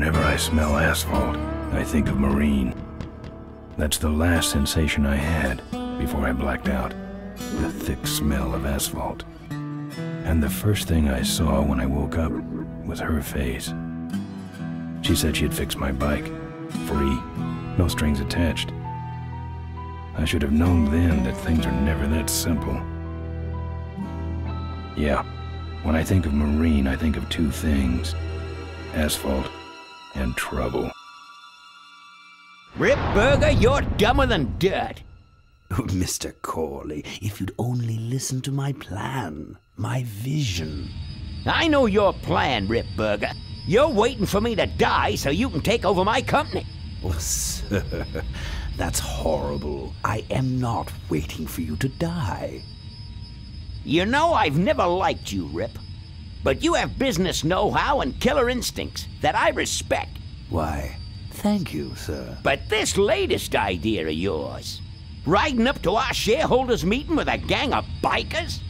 Whenever I smell asphalt, I think of Maureen. That's the last sensation I had before I blacked out. The thick smell of asphalt. And the first thing I saw when I woke up was her face. She said she'd fix my bike. Free. No strings attached. I should have known then that things are never that simple. Yeah, when I think of Maureen, I think of two things. Asphalt and trouble. Rip Burger, you're dumber than dirt. Oh, Mr. Corley, if you'd only listen to my plan, my vision. I know your plan, Rip Burger. You're waiting for me to die so you can take over my company. Oh, sir, that's horrible. I am not waiting for you to die. You know I've never liked you, Rip. But you have business know-how and killer instincts that I respect. Why, thank you, sir. But this latest idea of yours, riding up to our shareholders' meeting with a gang of bikers?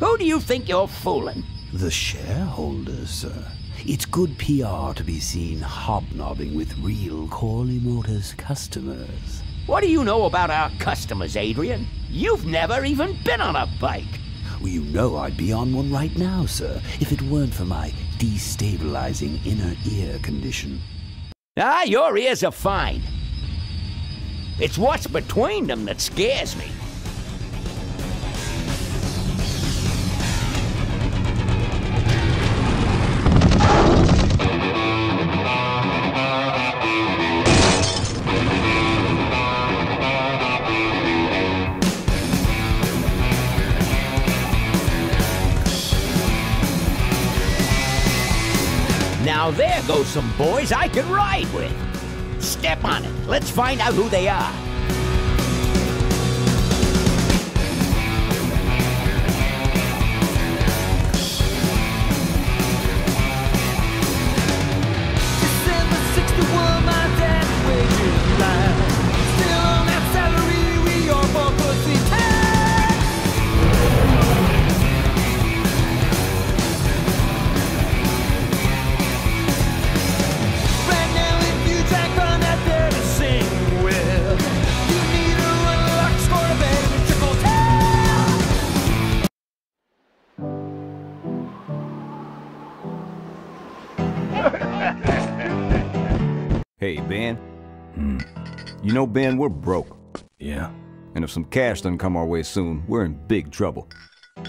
Who do you think you're fooling? The shareholders, sir. It's good PR to be seen hobnobbing with real Corley Motors customers. What do you know about our customers, Adrian? You've never even been on a bike. Well, you know I'd be on one right now, sir, if it weren't for my destabilizing inner ear condition. Ah, your ears are fine. It's what's between them that scares me. Goes some boys I can ride with. Step on it. Let's find out who they are. Hey, Ben. You know, Ben, we're broke. Yeah, And if some cash doesn't come our way soon, we're in big trouble.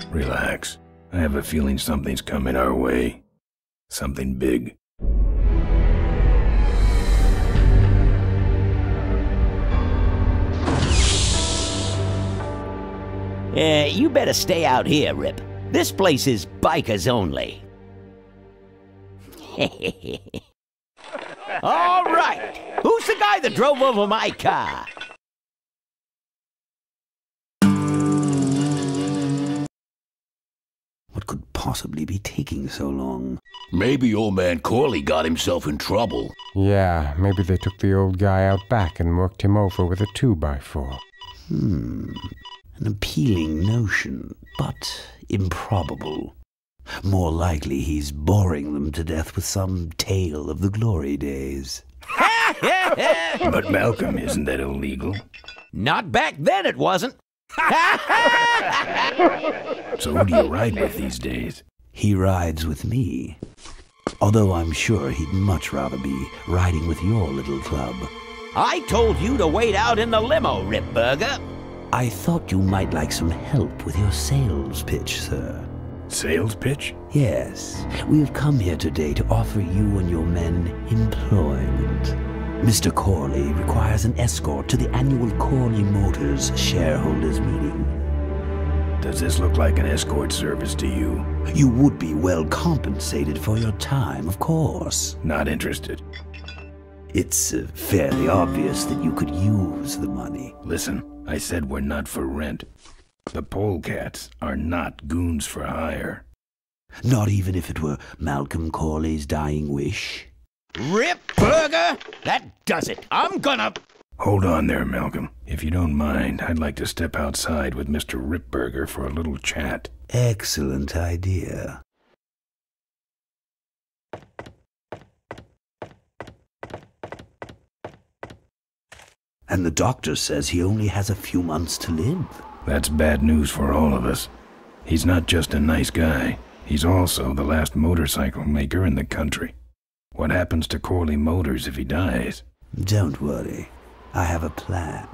relax. I have a feeling something's coming our way. Something big. Uh, you better stay out here, Rip. This place is bikers only. All right. Who's the guy that drove over my car? What could possibly be taking so long? Maybe old man Corley got himself in trouble. Yeah, maybe they took the old guy out back and worked him over with a two by four. Hmm. An appealing notion, but improbable. More likely he's boring them to death with some tale of the glory days. But Malcolm, isn't that illegal? Not back then, it wasn't. So who do you ride with these days? He rides with me. Although I'm sure he'd much rather be riding with your little club. I told you to wait out in the limo, Rip Burger. I thought you might like some help with your sales pitch, sir. Sales pitch? Yes, we have come here today to offer you and your men employment. Mr. Corley requires an escort to the annual Corley Motors shareholders meeting. Does this look like an escort service to you? You would be well compensated for your time, of course. Not interested. It's uh, fairly obvious that you could use the money. Listen, I said we're not for rent. The polecats are not goons for hire. Not even if it were Malcolm Corley's dying wish. Rip Burger! That does it. I'm gonna... Hold on there, Malcolm. If you don't mind, I'd like to step outside with Mr. Ripburger for a little chat. Excellent idea. And the doctor says he only has a few months to live. That's bad news for all of us. He's not just a nice guy. He's also the last motorcycle maker in the country. What happens to Corley Motors if he dies? Don't worry. I have a plan.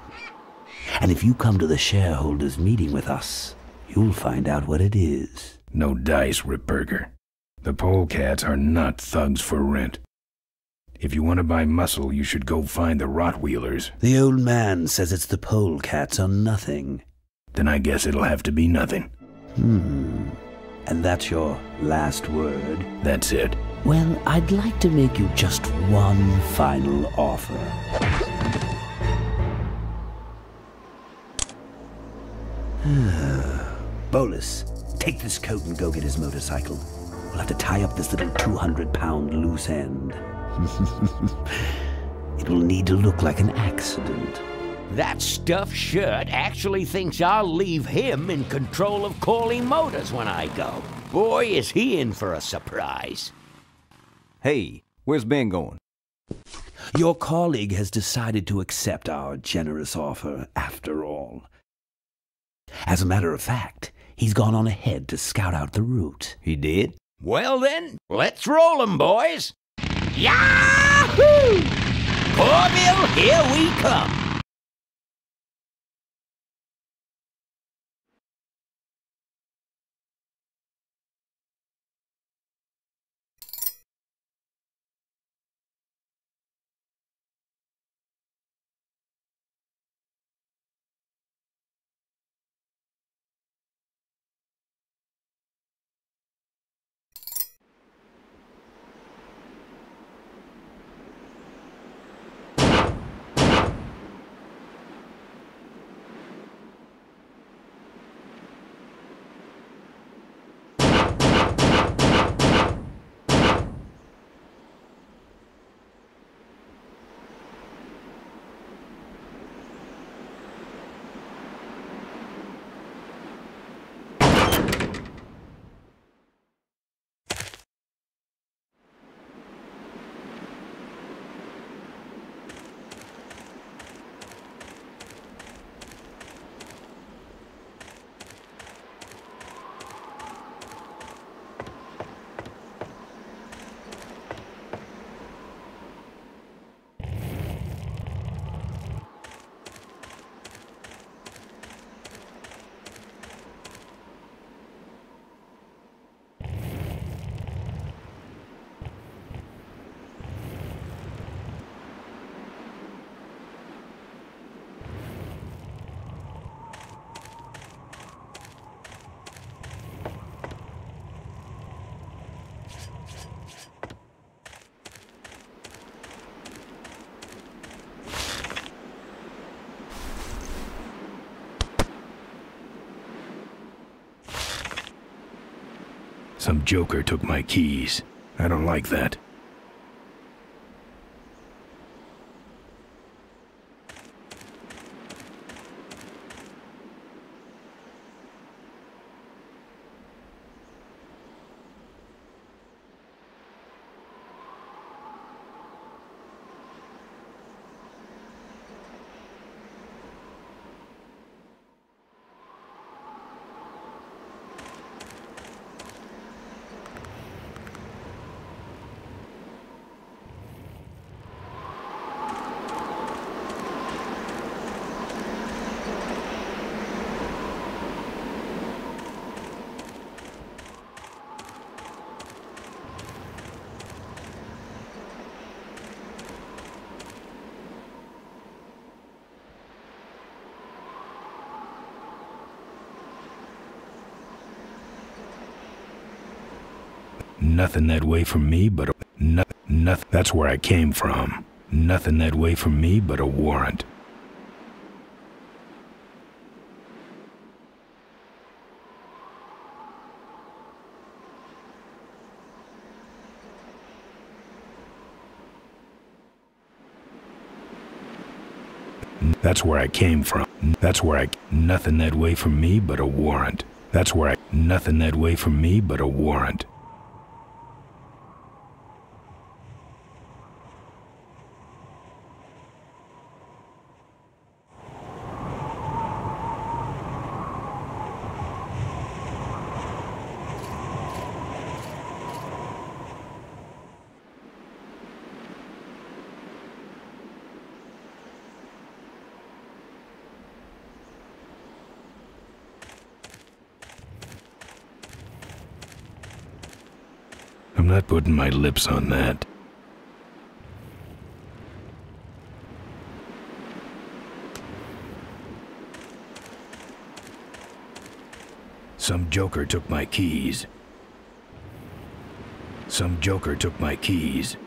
And if you come to the shareholders' meeting with us, you'll find out what it is. No dice, Ripburger. The polecats are not thugs for rent. If you want to buy muscle, you should go find the Rottwheelers. The old man says it's the polecats or nothing. Then I guess it'll have to be nothing. Hmm. And that's your last word? That's it. Well, I'd like to make you just one final offer. Bolus, take this coat and go get his motorcycle. We'll have to tie up this little 200 pound loose end. it will need to look like an accident. That stuffed shirt actually thinks I'll leave him in control of Corley Motors when I go. Boy, is he in for a surprise. Hey, where's Ben going? Your colleague has decided to accept our generous offer after all. As a matter of fact, he's gone on ahead to scout out the route. He did? Well then, let's roll 'em, boys. Yahoo! Corville, here we come. Some joker took my keys. I don't like that. Nothing that way from me but a... No, nothing. That's where I came from. Nothing that way from me but a warrant. That's where I came from. That's where I... Nothing that way from me but a warrant. That's where I... Nothing that way from me but a warrant. Not putting my lips on that. Some joker took my keys. Some joker took my keys.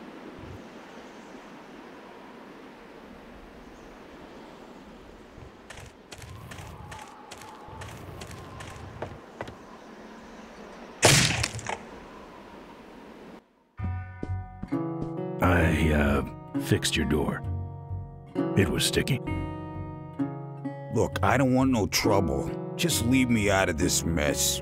I, uh, fixed your door. It was sticky. Look, I don't want no trouble. Just leave me out of this mess.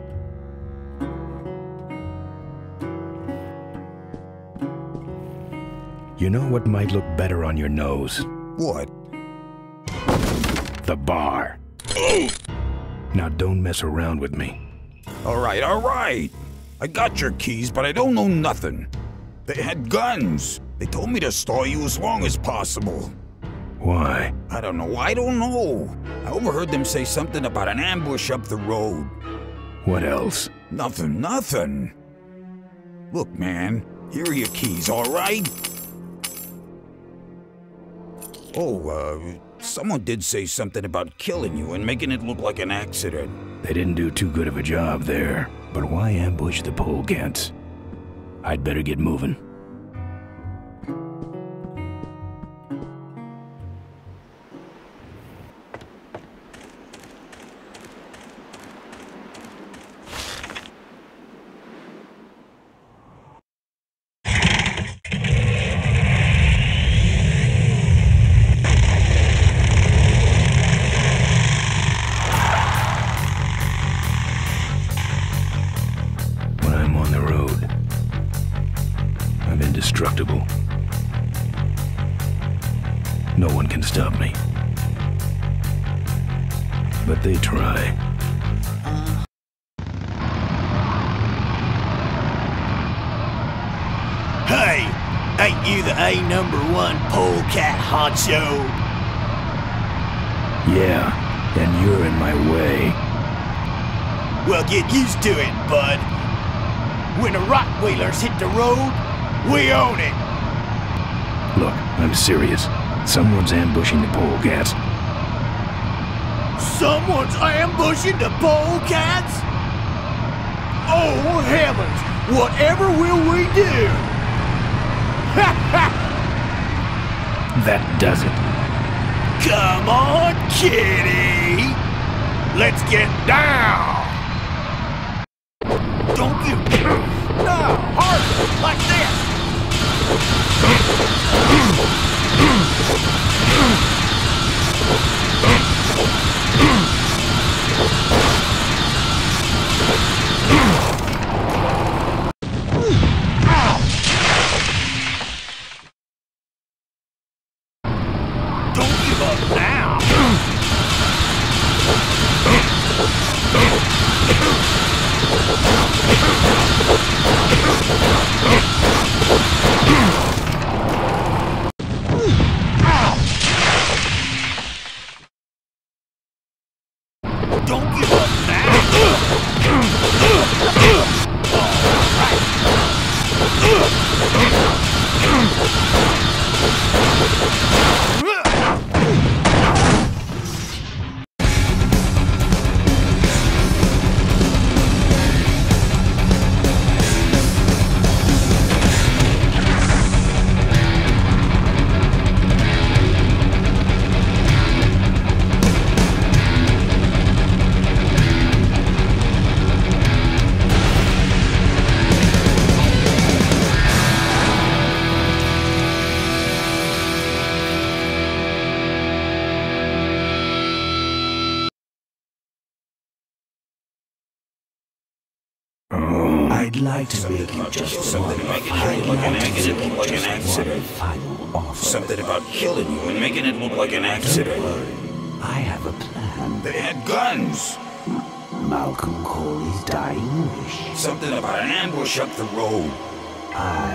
You know what might look better on your nose? What? The bar. Now don't mess around with me. All right, all right. I got your keys, but I don't know nothing. They had guns. They told me to stall you as long as possible. Why? I don't know. I don't know. I overheard them say something about an ambush up the road. What else? Nothing, nothing. Look, man, here are your keys, all right? Oh, uh, someone did say something about killing you and making it look like an accident. They didn't do too good of a job there. But why ambush the polecats? I'd better get moving. Indestructible. No one can stop me. But they try. Hey, ain't you the A number one polecat honcho? Yeah, and you're in my way. Well, get used to it, bud. When the Rottwheelers hit the road, we own it. Look, I'm serious. Someone's ambushing the polecats. Someone's ambushing the polecats? Oh, heavens! Whatever will we do? That does it. Come on, kitty! Let's get down! Don't you... No, harder, like this! あっ! I'd like to make you just Something about making it look like an accident, look like an accident. Something about killing you and making it look like an accident. I have a plan. They had guns. Malcolm Corley's dying wish. Something about an ambush up the road. I